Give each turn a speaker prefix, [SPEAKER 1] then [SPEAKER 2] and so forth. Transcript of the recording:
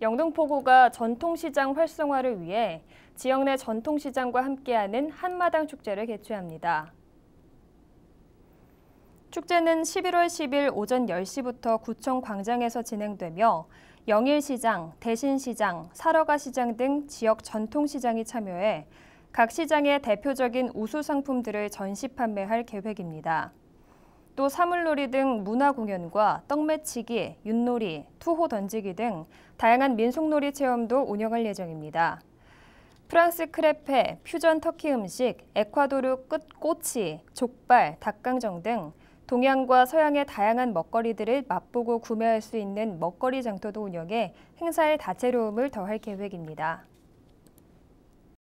[SPEAKER 1] 영등포구가 전통시장 활성화를 위해 지역 내 전통시장과 함께하는 한마당 축제를 개최합니다. 축제는 11월 10일 오전 10시부터 구청 광장에서 진행되며 영일시장, 대신시장, 사러가시장 등 지역 전통시장이 참여해 각 시장의 대표적인 우수 상품들을 전시 판매할 계획입니다. 또 사물놀이 등 문화 공연과 떡매치기, 윷놀이, 투호 던지기 등 다양한 민속놀이 체험도 운영할 예정입니다. 프랑스 크레페, 퓨전 터키 음식, 에콰도르 끝 꼬치, 족발, 닭강정 등 동양과 서양의 다양한 먹거리들을 맛보고 구매할 수 있는 먹거리 장터도 운영해 행사의 다채로움을 더할 계획입니다.